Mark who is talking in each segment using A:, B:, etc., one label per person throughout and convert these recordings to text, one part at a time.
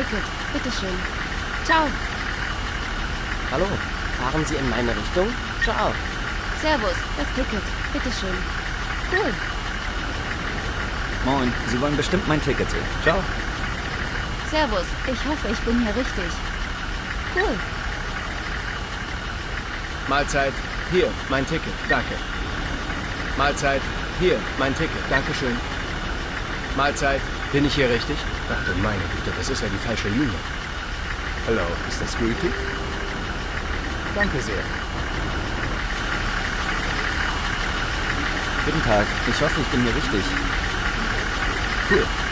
A: Ticket. Bitteschön. Ciao.
B: Hallo, fahren Sie in meine Richtung? Ciao.
A: Servus, das Ticket. Bitteschön. Cool.
C: Moin, Sie wollen bestimmt mein Ticket sehen. Ciao.
A: Servus, ich hoffe, ich bin hier richtig. Cool.
D: Mahlzeit. Hier, mein Ticket. Danke. Mahlzeit. Hier, mein Ticket. Dankeschön. Mahlzeit. Bin ich hier richtig? Ach du meine Güte, das ist ja die falsche Linie. Hallo, ist das gültig? Danke sehr.
C: Guten Tag. Ich hoffe, ich bin hier richtig. Cool.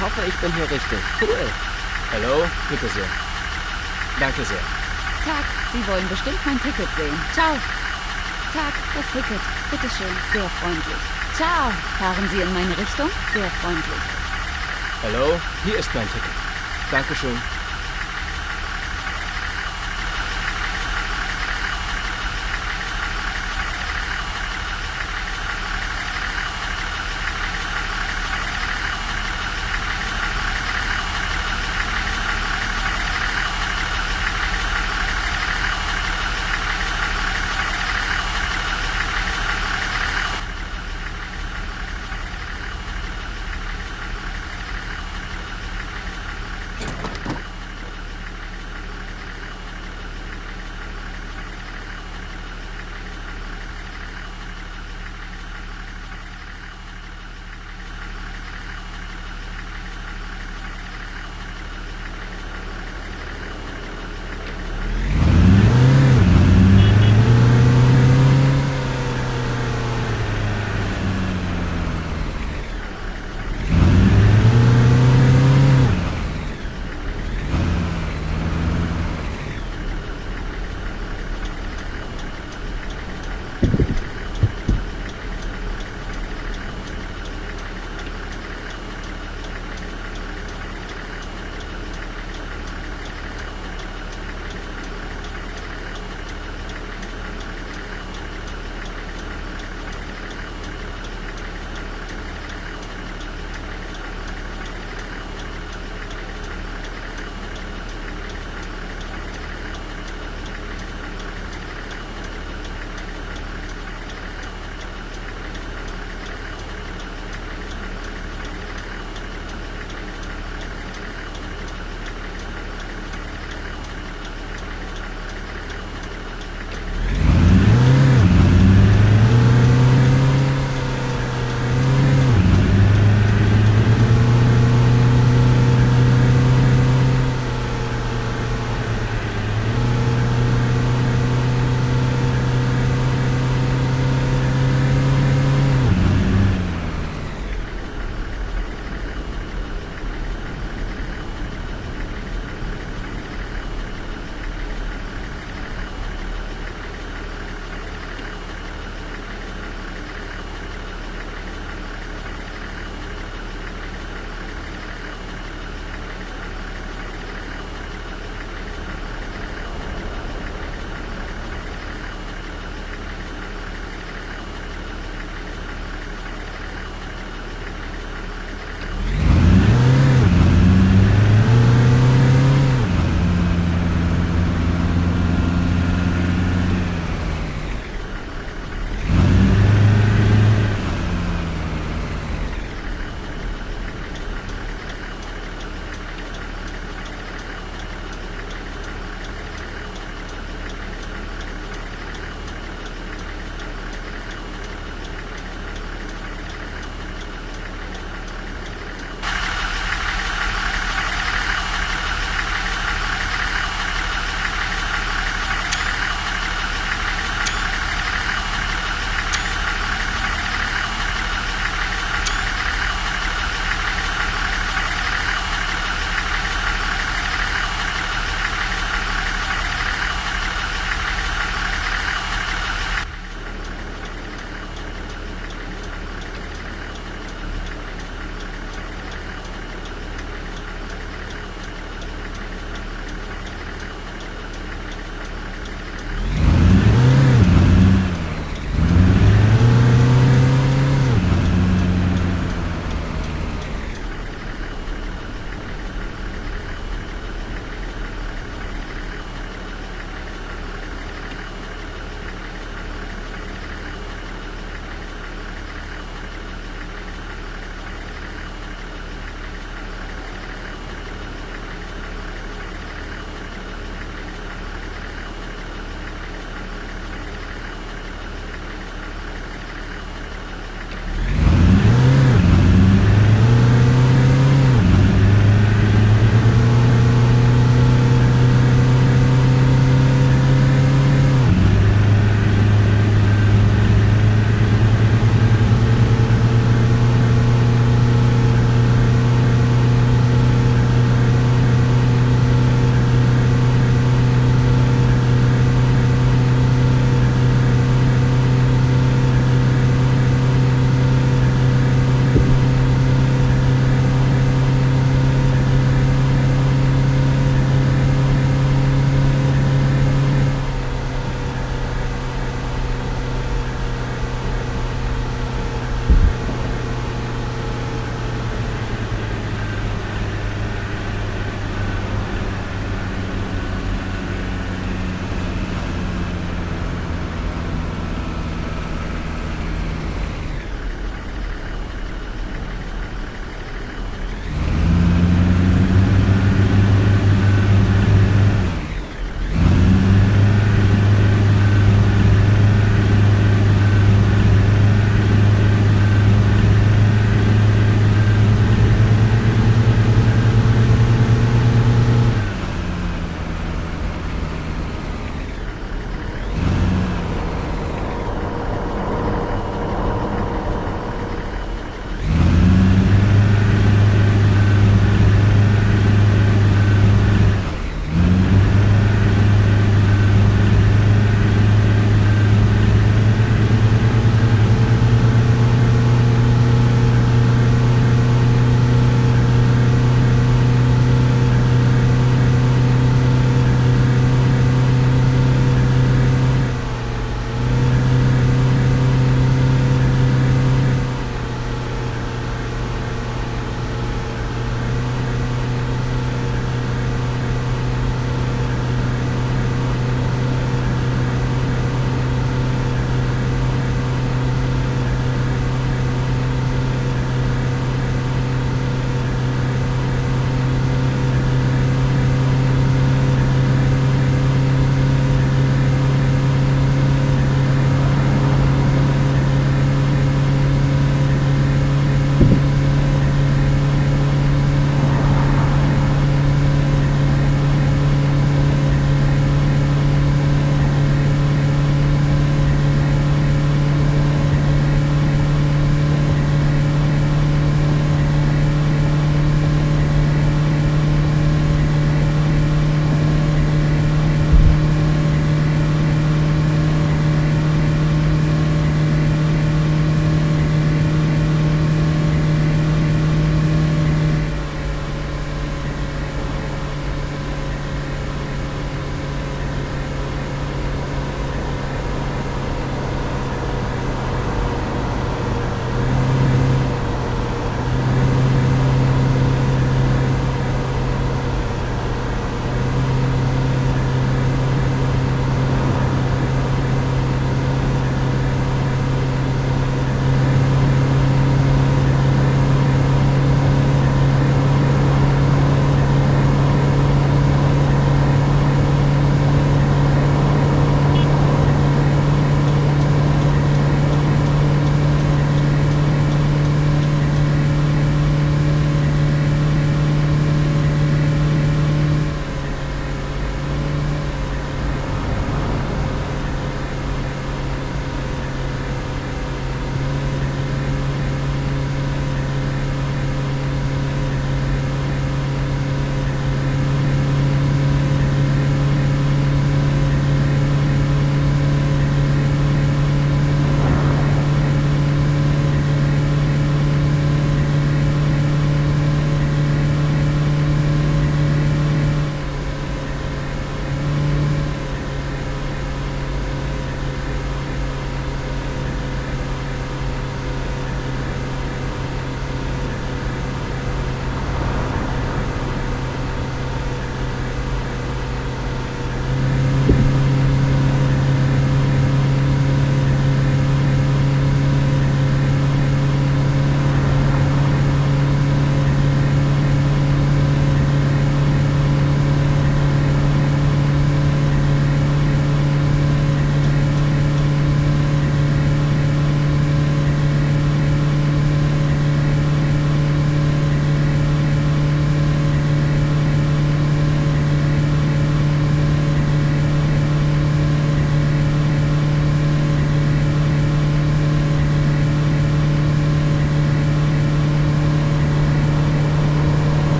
B: Ich hoffe, ich bin hier richtig. Cool.
D: Hallo, bitte sehr. Danke sehr.
A: Tag, Sie wollen bestimmt mein Ticket sehen. Ciao. Tag, das Ticket. Bitteschön. Sehr freundlich. Ciao. Fahren Sie in meine Richtung? Sehr freundlich.
D: Hallo, hier ist mein Ticket. Dankeschön.